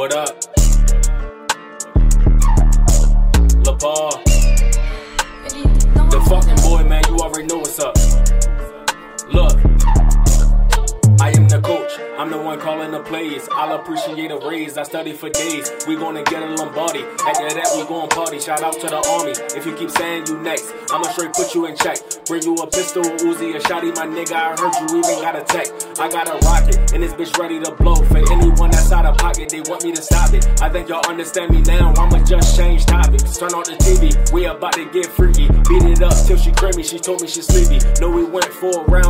What up? Lipaul. I'm the one calling the plays. I'll appreciate a raise, I study for days. We gonna get a Lombardi, after that we gon' party. Shout out to the army, if you keep saying you next, I'ma straight put you in check. Bring you a pistol, Uzi, a shotty, my nigga. I heard you even got a tech. I got a rocket, and this bitch ready to blow. For anyone that's out of pocket, they want me to stop it. I think y'all understand me now, I'ma just change topics. Turn on the TV, we about to get freaky. Beat it up till she creamy, she told me she sleepy. No, we went four rounds,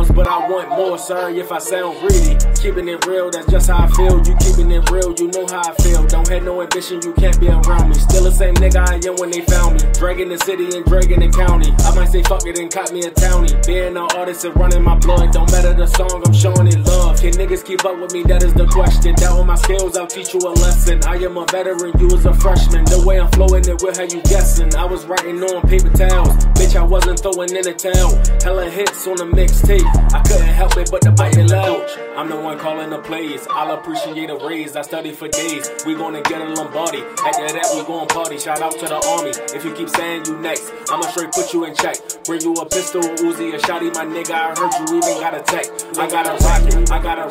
but I want more. Sorry if I sound greedy. Keeping it real, that's just how I feel. You keeping it real, you know how I feel. Don't have no ambition, you can't be around me. Still the same nigga I am when they found me. Dragging the city and dragging the county. I might say fuck it and cop me a townie. Being an artist and running my blood. Don't matter the song, I'm showing it. Can niggas keep up with me? That is the question. Down on my skills, I'll teach you a lesson. I am a veteran, you was a freshman. The way I'm flowing it will have you guessing. I was writing on paper towels. Bitch, I wasn't throwing in a towel. Hella hits on the mixtape. I couldn't help it but to bite it loud. I'm the one calling the plays. I'll appreciate a raise. I studied for days. We gonna get a Lombardi. After that, we gon' party. Shout out to the army. If you keep saying you next, I'ma straight put you in check. Bring you a pistol, Uzi, a shotty, my nigga. I heard you even got a tech. I got a rocket. I got a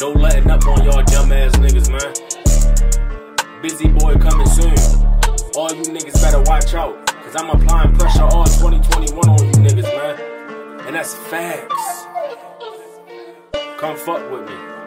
No letting up on y'all dumb ass niggas, man. Busy boy coming soon. All you niggas better watch out. Cause I'm applying pressure all 2021 on you niggas, man. And that's facts. Come fuck with me.